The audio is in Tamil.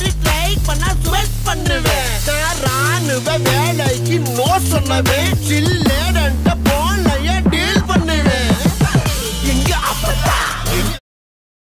மாதிரி ட்ரை பண்ணா ஸ்வெட் பண்ணுவேன். ராணுவ வேலைக்கு நோ சொன்னவேன் சில்லேடன்ட்ட போனைய டீல் பண்ணுவேன். எங்க அப்பத்தா.